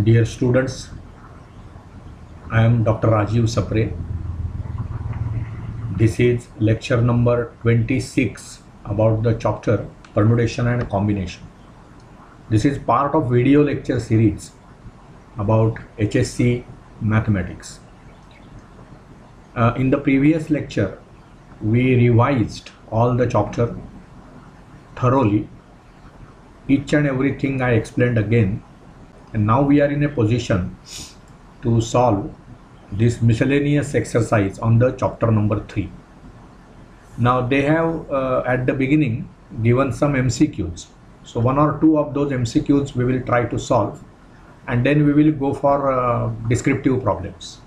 Dear students, I am Dr. Rajeev Sapre. This is lecture number 26 about the chapter permutation and combination. This is part of video lecture series about HSC mathematics. Uh, in the previous lecture, we revised all the chapter thoroughly. Each and everything I explained again and now we are in a position to solve this miscellaneous exercise on the chapter number 3 now they have uh, at the beginning given some mcqs so one or two of those mcqs we will try to solve and then we will go for uh, descriptive problems.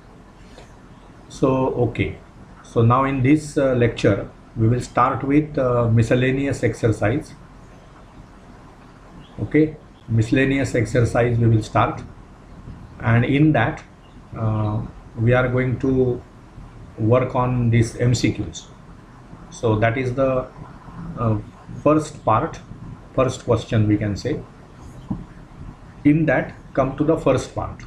So okay. So now in this uh, lecture we will start with uh, miscellaneous exercise. Okay miscellaneous exercise we will start. And in that uh, we are going to work on these MCQs so that is the uh, first part first question we can say. In that come to the first part.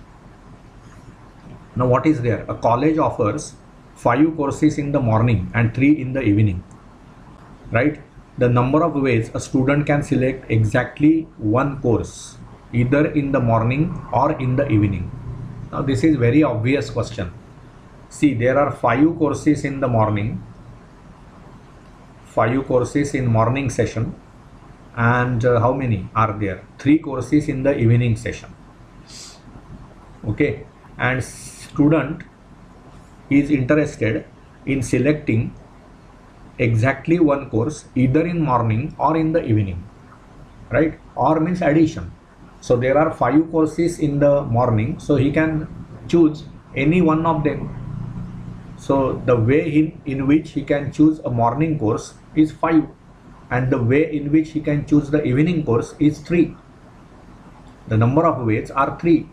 Now what is there? A college offers five courses in the morning and three in the evening right the number of ways a student can select exactly one course either in the morning or in the evening. Now this is very obvious question. See there are five courses in the morning five courses in morning session and uh, how many are there? Three courses in the evening session. Okay? And student is interested in selecting exactly one course either in morning or in the evening right? Or means addition. So there are five courses in the morning so he can choose any one of them. So the way in, in which he can choose a morning course is 5 and the way in which he can choose the evening course is 3 the number of ways are 3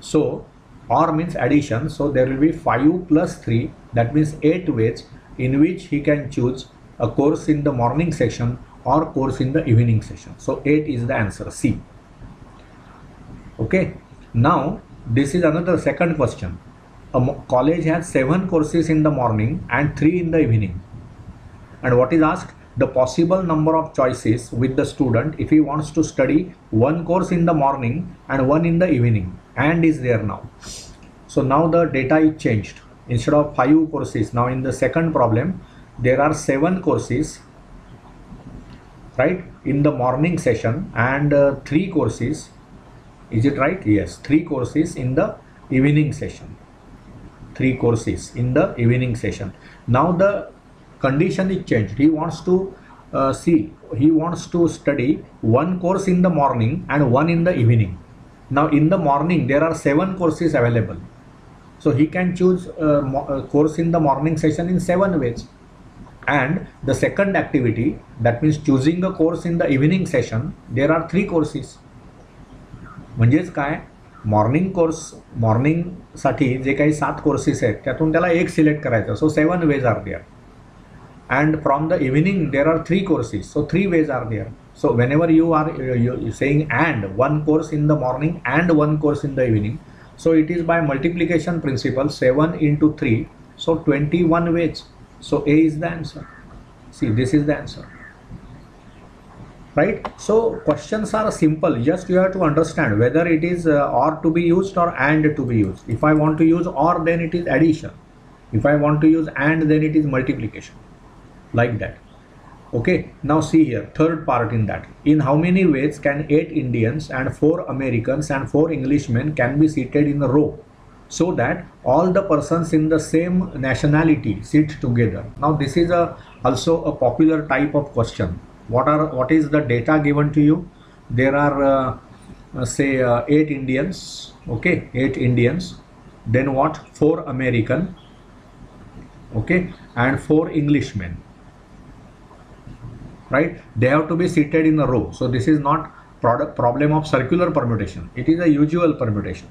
so or means addition so there will be 5 plus 3 that means 8 ways in which he can choose a course in the morning session or course in the evening session. So 8 is the answer C. Okay. Now this is another second question. A college has 7 courses in the morning and 3 in the evening. And what is asked? The possible number of choices with the student if he wants to study one course in the morning and one in the evening and is there now. So now the data is changed instead of five courses now in the second problem there are seven courses right in the morning session and uh, three courses. Is it right? Yes. Three courses in the evening session. Three courses in the evening session. Now the condition is changed. He wants to uh, see he wants to study one course in the morning and one in the evening. Now in the morning there are seven courses available so he can choose a course in the morning session in seven ways. And the second activity, that means choosing a course in the evening session, there are three courses. म्हणजेच काय morning course मॉर्निंगसाठी जे काही सात courses आहेत त्यातून त्याला एक select करायचं so seven ways are there and from the evening there are three courses so three ways are there so whenever you are saying and one course in the morning and one course in the evening So it is by multiplication principle 7 into 3. So 21 ways. So A is the answer. See this is the answer. Right. So questions are simple. Just you have to understand whether it is uh, or to be used or and to be used. If I want to use or then it is addition. If I want to use and then it is multiplication. Like that okay now see here third part in that. In how many ways can eight indians and four americans and four englishmen can be seated in a row? So that all the persons in the same nationality sit together. Now this is a also a popular type of question. What are what is the data given to you? There are uh, uh, say uh, eight indians okay eight indians then what? Four american okay and four englishmen right? They have to be seated in a row. So this is not product problem of circular permutation. It is a usual permutation.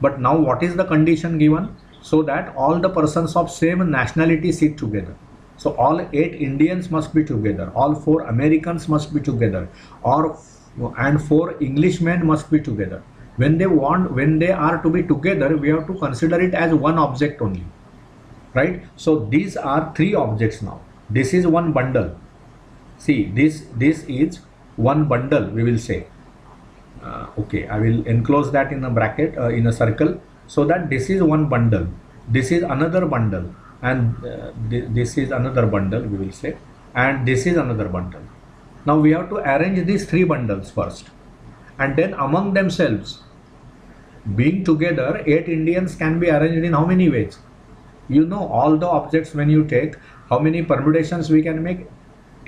But now what is the condition given? So that all the persons of same nationality sit together. So all eight indians must be together. All four americans must be together. Or and four englishmen must be together. When they want when they are to be together we have to consider it as one object only. Right? So these are three objects now. This is one bundle see this this is one bundle we will say. Uh, okay i will enclose that in a bracket uh, in a circle so that this is one bundle. This is another bundle and uh, th this is another bundle we will say and this is another bundle. Now we have to arrange these three bundles first and then among themselves being together eight indians can be arranged in how many ways? You know all the objects when you take how many permutations we can make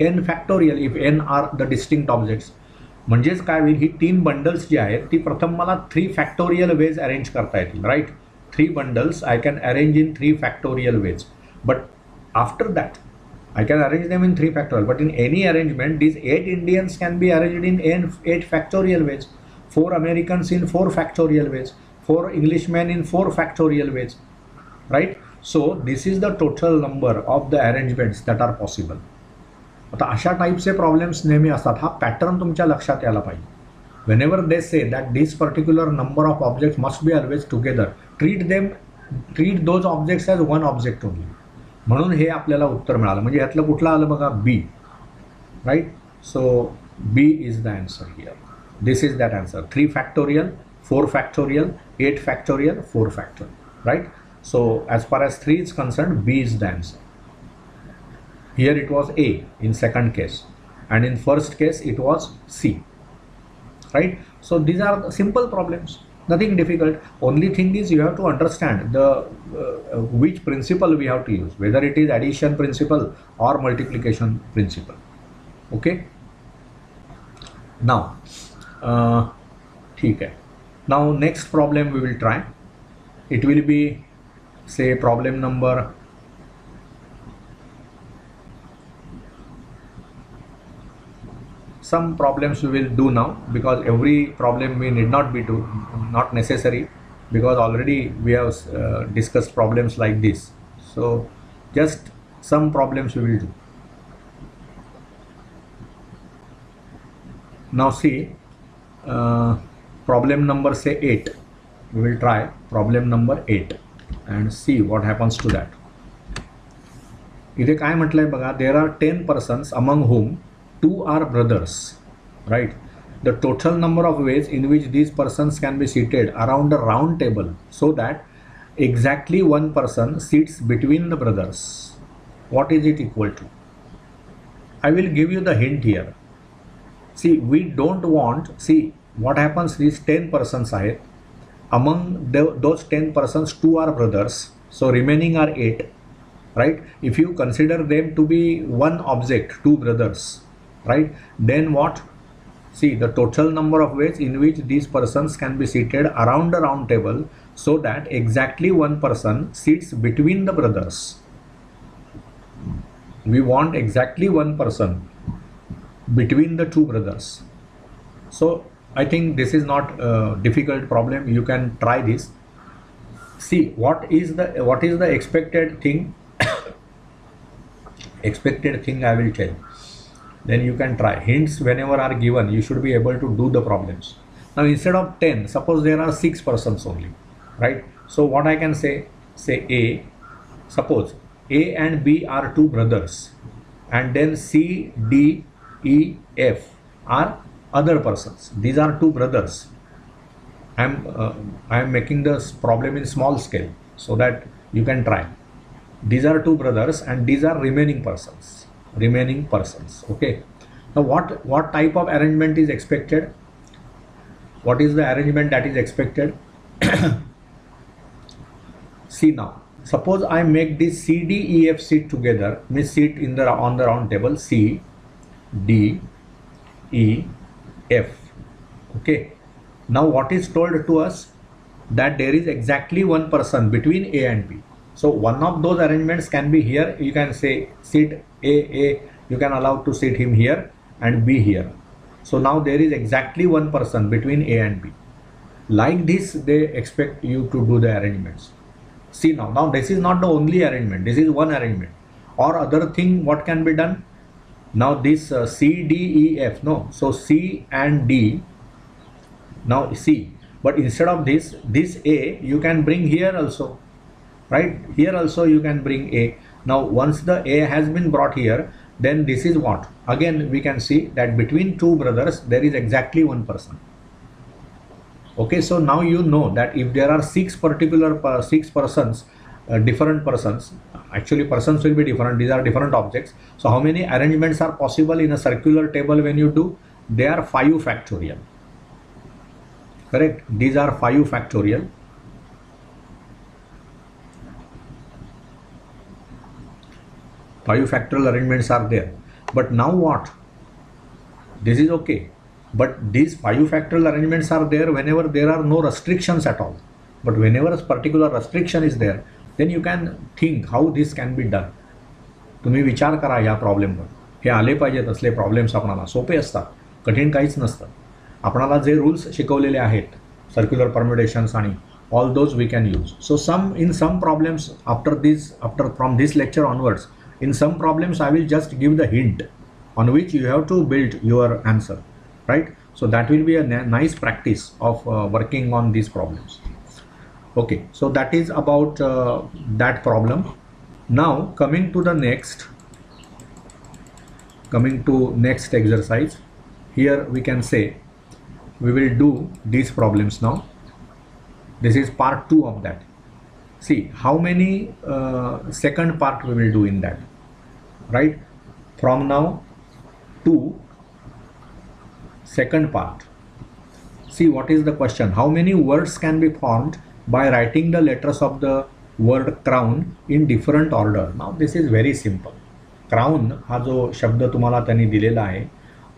n factorial if n are the distinct objects म्हणजेच काय होईल ही तीन bundles जी आहेत ती प्रथम मला three factorial veg arrange करता येतील right three bundles I can arrange in three factorial ways but after that I can arrange them in three factorial, but in any arrangement, these eight Indians can be arranged in eight factorial ways, four Americans in four factorial ways, four Englishmen in four factorial ways, right? So this is the total number of the arrangements that are possible. आता अशा टाईपचे problems नेहमी असतात. हा pattern तुमच्या लक्षात यायला पाहिजे. When they say that this particular number of object must be always together treat them treat those objects as one object only म्हणून हे आपल्याला उत्तर मिळालं. म्हणजे यातलं कुठलं आलं बघा? B right so B is the answer here this is that answer three factorial four factorial eight factorial four factorial right so as far as three is concern B is the answer here it was a in second case and in first case it was c right? So these are simple problems nothing difficult. Only thing is you have to understand the uh, which principle we have to use whether it is addition principle or multiplication principle okay? Now uh, okay now next problem we will try. It will be say problem number some problems we will do now because every problem we need not be do not necessary because already we have uh, discussed problems like this so just some problems we will do now see uh, problem number say 8 we will try problem number 8 and see what happens to that इथे काय म्हटलंय बघा there are ten persons among home two are brothers right? The total number of ways in which these persons can be seated around a round table so that exactly one person sits between the brothers. What is it equal to? I will give you the hint here. See we don't want see what happens is 10 persons are among the, those 10 persons two are brothers so remaining are 8 right? If you consider them to be one object two brothers right? Then what? See the total number of ways in which these persons can be seated around a round table so that exactly one person sits between the brothers. We want exactly one person between the two brothers. So i think this is not a difficult problem. You can try this. See what is the what is the expected thing? Expected thing i will tell then you can try. Hints whenever are given you should be able to do the problems. Now instead of 10 suppose there are 6 persons only right? So what i can say say a suppose a and b are two brothers and then c d e f are other persons. These are two brothers. I am uh, i am making this problem in small scale so that you can try. These are two brothers and these are remaining persons remaining persons okay? Now what what type of arrangement is expected? What is the arrangement that is expected? See now suppose i make this c d e f sit together means sit in the on the round table c d e f okay? Now what is told to us? That there is exactly one person between a and b. So one of those arrangements can be here. You can say sit a a you can allow to sit him here and b here. So now there is exactly one person between a and b. Like this they expect you to do the arrangements. See now now this is not the only arrangement. This is one arrangement. Or other thing what can be done? Now this uh, c d e f no. So c and d. Now see but instead of this this a you can bring here also. Right? Here also you can bring a now once the a has been brought here then this is what? Again we can see that between two brothers there is exactly one person. Okay so now you know that if there are six particular six persons uh, different persons actually persons will be different these are different objects. So how many arrangements are possible in a circular table when you do? They are 5 factorial. Correct? These are 5 factorial five factorial arrangements are there but now what this is okay but these five factorial arrangements are there whenever there are no restrictions at all but whenever a particular restriction is there then you can think how this can be done तुम्ही विचार करा या प्रॉब्लेमवर हे आले पाहिजेत असले problems आपणाला सोपे असतात कठीण काहीच नसतं आपणाला जे रूल्स शिकवलेले आहेत सर्क्युलर परम्युटेशन्स आणि all those we can use so some in some problems after this after from this lecture onwards in some problems i will just give the hint on which you have to build your answer right? So that will be a nice practice of uh, working on these problems. Okay so that is about uh, that problem. Now coming to the next coming to next exercise here we can say we will do these problems now. This is part 2 of that. See how many uh, second part we will do in that right from now to second part see what is the question how many words can be formed by writing the letters of the word crown in different order now this is very simple crown हा जो शब्द तुम्हाला त्यांनी दिलेला आहे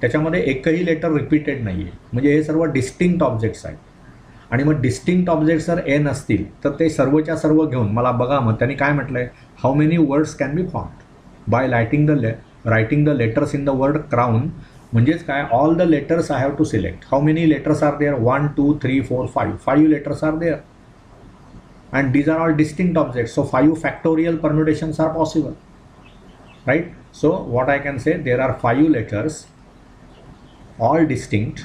त्याच्यामध्ये एकही letter repeated नाही आहे म्हणजे हे सर्व डिस्टिंक्ट ऑब्जेक्ट्स आहेत आणि मग डिस्टिंक्ट ऑब्जेक्ट्स जर एन असतील तर ते सर्वच्या सर्व घेऊन मला बघा मग त्यांनी काय म्हटलं आहे how many words can be formed by writing the writing the letters in the word crown म्हणजेच काय all the letters I have to select how many letters are there one two three four five five letters are there and these are all distinct objects so five factorial permutations are possible right so what i can say there are five letters all distinct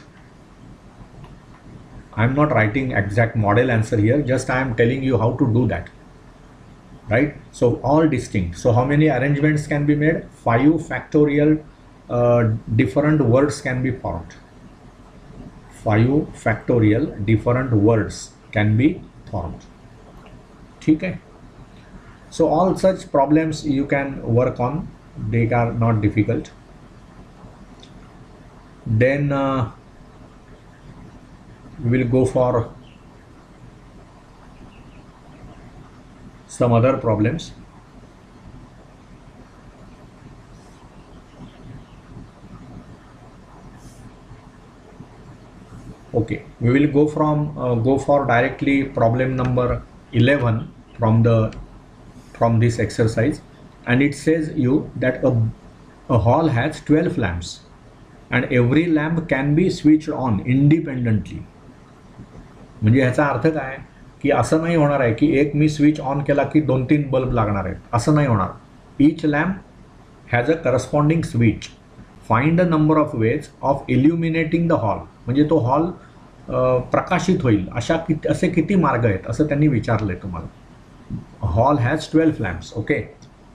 i'm not writing exact model answer here just i am telling you how to do that right? So all distinct. So how many arrangements can be made? Five factorial uh, different words can be formed. Five factorial different words can be formed. Okay? So all such problems you can work on. They are not difficult. Then uh, we will go for some other problems. Okay, we will go from uh, go for directly problem number 11 from the from this exercise and it says you that a, a hall has 12 lamps and every lamp can be switched on independently म्हणजे ह्याचा अर्थ काय की असं नाही होणार आहे की एक मी स्विच ऑन केला की दोन तीन बल्ब लागणार आहेत. असं नाही होणार. Each lamp has a corresponding switch find a number of ways of illuminating the hall म्हणजे तो हॉल प्रकाशित होईल. अशा किती असे किती मार्ग आहेत असं त्यांनी विचारलं आहे तुम्हाला. Hall has twelve lamps okay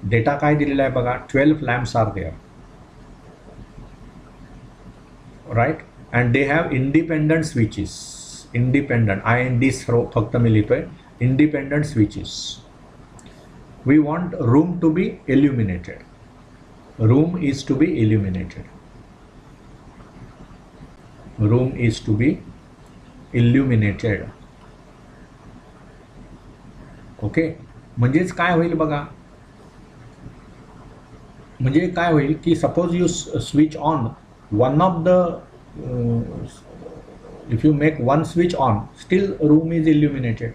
data काय दिलेला आहे बघा? Twelve lamps are there right and they have independent switches independent I N D फक्त मी लिहितोय independent switches we want room to be illuminated. Room is to be illuminated. Room is to be illuminated. Okay म्हणजेच काय suppose you switch on one of the if you make one switch on still room is illuminated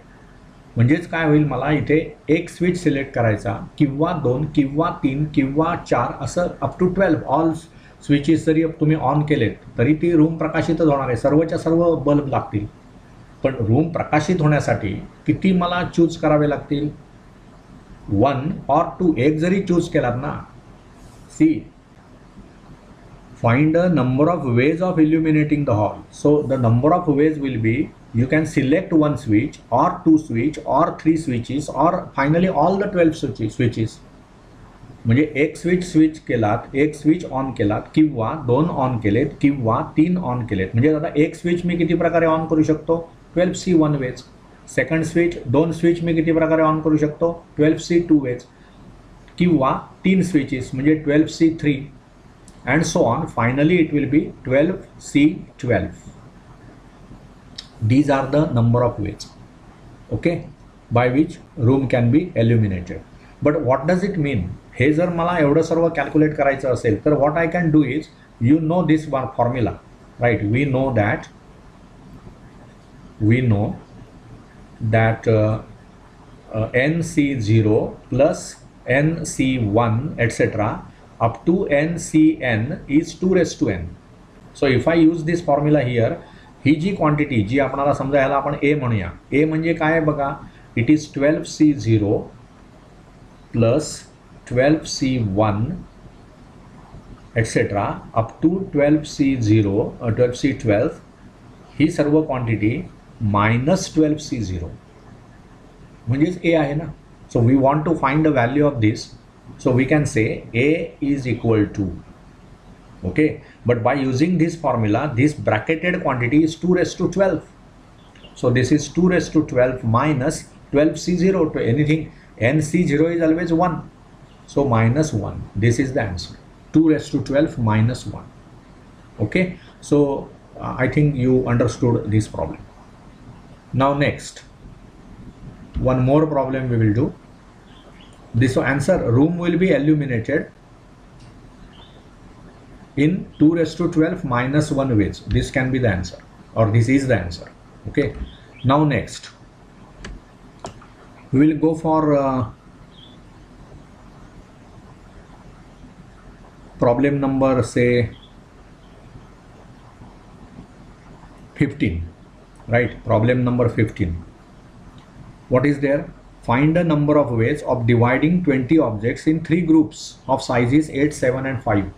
म्हणजेच काय होईल मला इथे एक switch select करायचा. किंवा दोन किंवा तीन किंवा चार असं up to twelve all switches जरी तुम्ही ऑन केलेत तरी ती रूम प्रकाशितच होणार आहे. सर्वच्या सर्व बल्ब लागतील. पण रूम प्रकाशित होण्यासाठी किती मला चूज करावे लागतील? वन ऑर टू एक जरी चूज केलात ना सी find a number of ways of illuminating the hall so the number of ways will be you can select one switch or two switch or three switches or finally all the 12 switches switches म्हणजे एक switch switch केलात एक switch on केलात किंवा दोन on केलेत किंवा तीन ऑन केलेत म्हणजे आता एक स्विच मी किती प्रकारे ऑन करू शकतो twelve C one ways second switch दोन स्विच मी किती प्रकारे ऑन करू शकतो ट्वेल्व सी टू वेज किंवा तीन स्विचेस म्हणजे twelve C three and so on finally it will be twelve C twelve these are the number of ways okay by which room can be illuminated but what does it mean हे जर मला एवढं सर्व calculate करायचं असेल तर what I can do is you know this formula right we know that we know that N C zero plus N C one etcetera up to N C N is to raise to N so if I use this formula here ही जी quantity जी आपणाला समजा ह्याला आपण ए म्हणूया ए म्हणजे काय बघा it is twelve C zero plus twelve C one etcetera up to twelve C zero twelve C twelve ही सर्व quantity minus twelve C zero म्हणजेच ए आहे ना so we want to find the value of this so we can say A is equal to okay? But by using this formula this bracketed quantity is 2 raised to 12 so this is 2 raised to 12 minus 12c0 to anything. Nc0 is always 1 so minus 1 this is the answer. 2 raised to 12 minus 1 okay? So uh, i think you understood this problem. Now next. One more problem we will do this answer room will be illuminated in 2 raised to 12 minus 1 ways this can be the answer or this is the answer. Okay. Now next we will go for uh, problem number say 15 right? Problem number 15 what is there find the number of ways of dividing 20 objects in three groups of sizes 8 7 and 5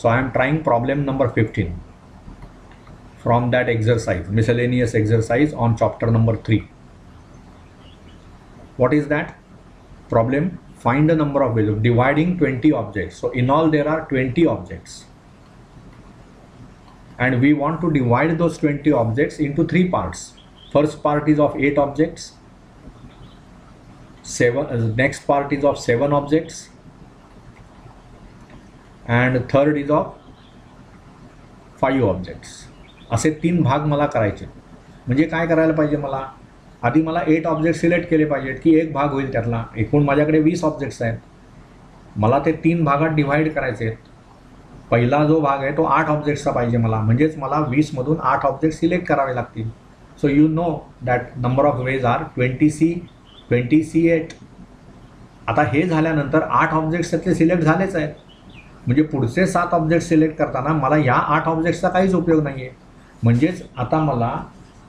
so I am trying problem number 15 from that exercise, miscellaneous exercise on chapter number 3. What is that? Problem find the number of ways of dividing 20 objects. So in all there are 20 objects. And we want to divide those 20 objects into three parts. First part is of 8 objects. Seven, uh, next part is of seven objects. And third is of five objects असे तीन भाग मला करायचे. म्हणजे काय करायला पाहिजे मला? आधी मला एट ऑब्जेक्ट सिलेक्ट केले पाहिजेत की एक भाग होईल त्यातला. एकूण माझ्याकडे वीस ऑब्जेक्ट्स आहेत. मला ते तीन भागात डिव्हाइड करायचे आहेत. पहिला जो भाग आहे तो आठ ऑब्जेक्ट्सचा पाहिजे मला. म्हणजेच मला वीसमधून आठ ऑब्जेक्ट सिलेक्ट करावे लागतील. So you know that number of ways are twenty C twenty C eight. आता हे झाल्यानंतर आठ ऑब्जेक्ट्स त्यातले सिलेक्ट झालेच आहेत. म्हणजे पुढचे सात ऑब्जेक्ट सिलेक्ट करताना मला या आठ ऑब्जेक्ट्सचा काहीच उपयोग नाही आहे म्हणजेच आता मला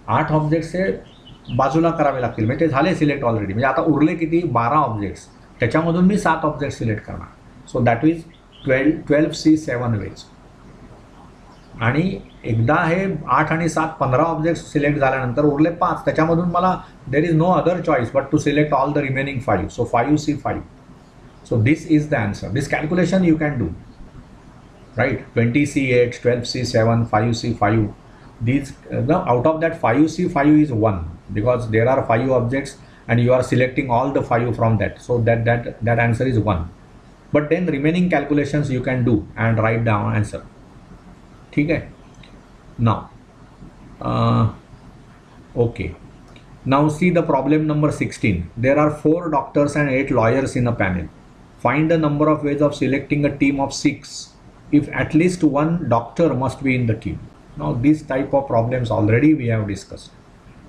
आठ ऑब्जेक्ट्सचे बाजूला करावे लागतील. म्हणजे ते झाले सिलेक्ट ऑलरेडी म्हणजे आता उरले किती? बारा ऑब्जेक्ट्स. त्याच्यामधून मी सात ऑब्जेक्ट सिलेक्ट करणार. So that is twelve twelve C seven ways आणि एकदा हे आठ आणि सात पंधरा ऑब्जेक्ट सिलेक्ट झाल्यानंतर उरले पाच. त्याच्यामधून मला there is no other choice but to select all the remaining five so five C five so this is the answer this calculation you can do right twenty C eight twelve C seven five C five this न out of that five C five is one because there are five objects and you are selecting all the five from that so that that that answer is one but then remaining calculations you can do and write the answer Okay. Now, uh, okay. Now see the problem number 16. There are 4 doctors and 8 lawyers in a panel. Find the number of ways of selecting a team of 6 if at least one doctor must be in the team. Now these type of problems already we have discussed.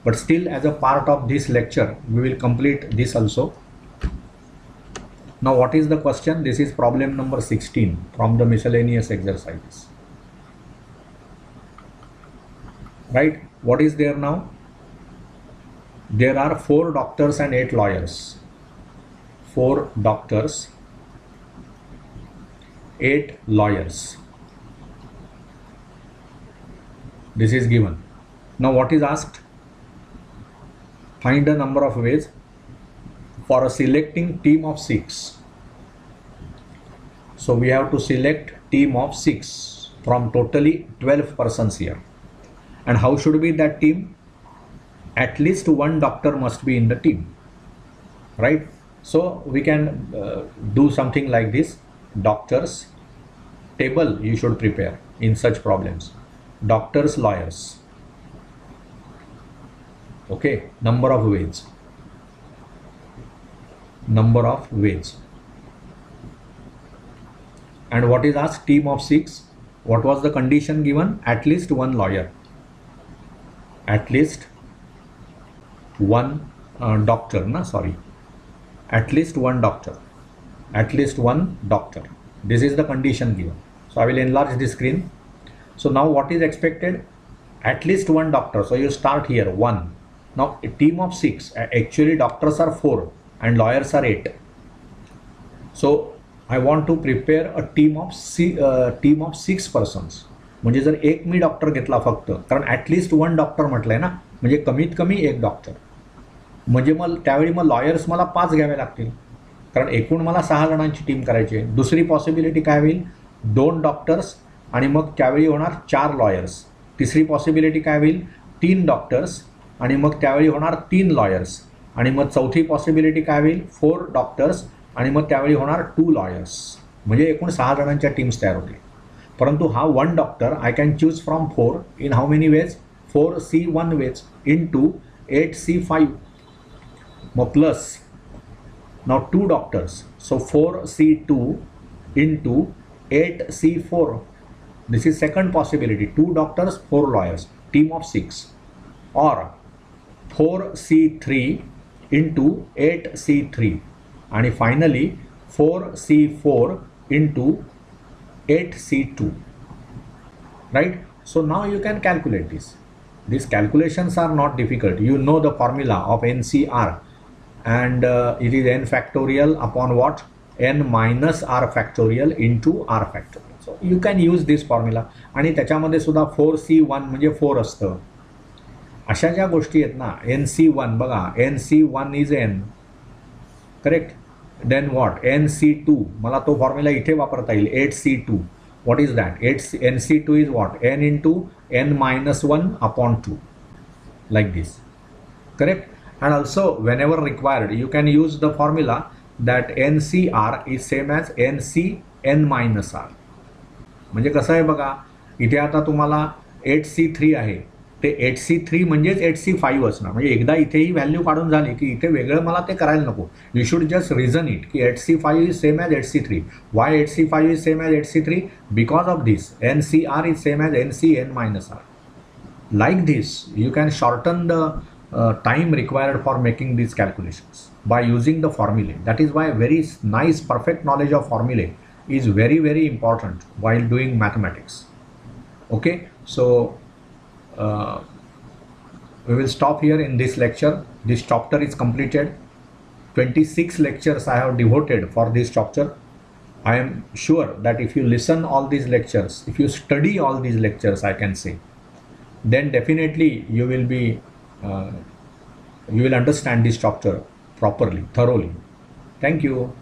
But still as a part of this lecture, we will complete this also. Now what is the question? This is problem number 16 from the miscellaneous exercises. Right? What is there now? There are 4 doctors and 8 lawyers. 4 doctors 8 lawyers. This is given. Now what is asked? find a number of ways for a selecting team of 6 so we have to select team of 6 from totally 12 persons here and how should be that team? At least one doctor must be in the team right? So we can uh, do something like this. Doctors table you should prepare in such problems. Doctors lawyers. Okay number of ways. Number of ways. And what is asked? Team of 6 what was the condition given? At least one lawyer at least one uh, doctor na? Sorry. At least one doctor. At least one doctor. This is the condition given. So i will enlarge the screen. So now what is expected? At least one doctor. So you start here. One. Now a team of six. Actually doctors are four and lawyers are eight. So i want to prepare a team of uh, team of six persons. म्हणजे जर एक मी doctor घेतला फक्त कारण at least one doctor म्हटलं आहे ना म्हणजे कमीत कमी एक डॉक्टर म्हणजे मग त्यावेळी मग लॉयर्स मला पाच घ्यावे लागतील. कारण एकूण मला सहा जणांची टीम करायची आहे. दुसरी पॉसिबिलिटी काय होईल? दोन डॉक्टर्स आणि मग त्यावेळी होणार चार लॉयर्स तिसरी पॉसिबिलिटी काय होईल? तीन डॉक्टर्स आणि मग त्यावेळी होणार तीन लॉयर्स आणि मग चौथी पॉसिबिलिटी काय होईल? फोर डॉक्टर्स आणि मग त्यावेळी होणार टू लॉयर्स म्हणजे एकूण सहा जणांच्या टीम्स तयार होतील. परंतु हा one doctor I can choose from four in how many ways four C one ways in to eight C five मग plus now two doctors so four C two in to eight C four this is second possibility two doctors four lawyers team of six or 4c3 into 8c3 and finally 4c4 into 8c2 right so now you can calculate this these calculations are not difficult you know the formula of ncr and uh, it is n factorial upon what n minus r factorial into r factorial so you can use this formula आणि त्याच्यामध्ये सुद्धा four C one म्हणजे four असतं अशा ज्या गोष्टी आहेत ना एन सी वन बघा N C one is an correct then what N C two मला तो फॉर्म्युला इथे वापरता येईल. Eight C two what is that eight C N C two is what N into N minus one upon two like this correct and also whenever required you can use the formula that N C R is same as N C N minus R म्हणजे कसं आहे बघा? इथे आता तुम्हाला eight C three आहे. ते eight C three म्हणजेच एट सी फाईव्ह असणार. म्हणजे एकदा इथेही व्हॅल्यू काढून झाली की इथे वेगळं मला ते नको. You should just reason it की eight C five is same as eight C three why eight C five is same as eight C three because of this N C R is same as N C N minus R like this you can shorten the time required for making these calculations by using the formulae. That is why very nice, perfect knowledge of formulae is very, very important while doing mathematics. Okay, so uh, we will stop here in this lecture. This chapter is completed. 26 lectures I have devoted for this chapter. I am sure that if you listen all these lectures, if you study all these lectures, I can say, then definitely you will be uh, you will understand this chapter properly, thoroughly. Thank you.